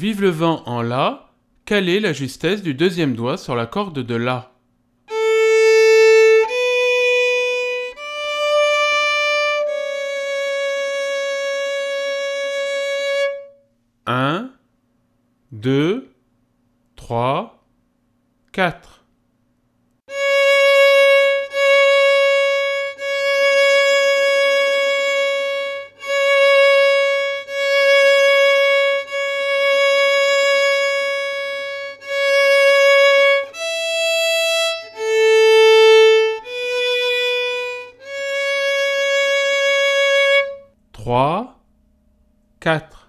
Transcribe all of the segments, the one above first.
Vive le vent en La, quelle est la justesse du deuxième doigt sur la corde de La? Un, deux, trois, quatre. Trois, quatre.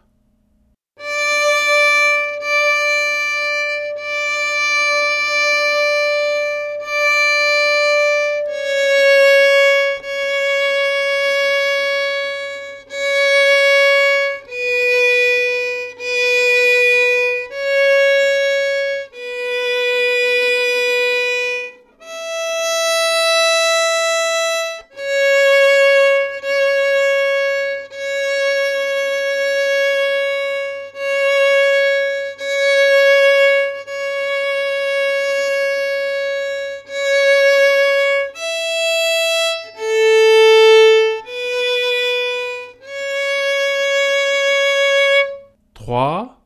Trois,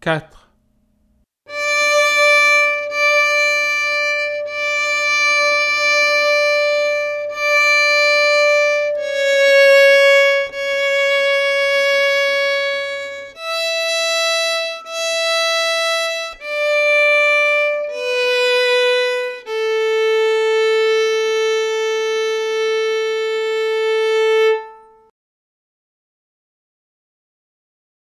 quatre.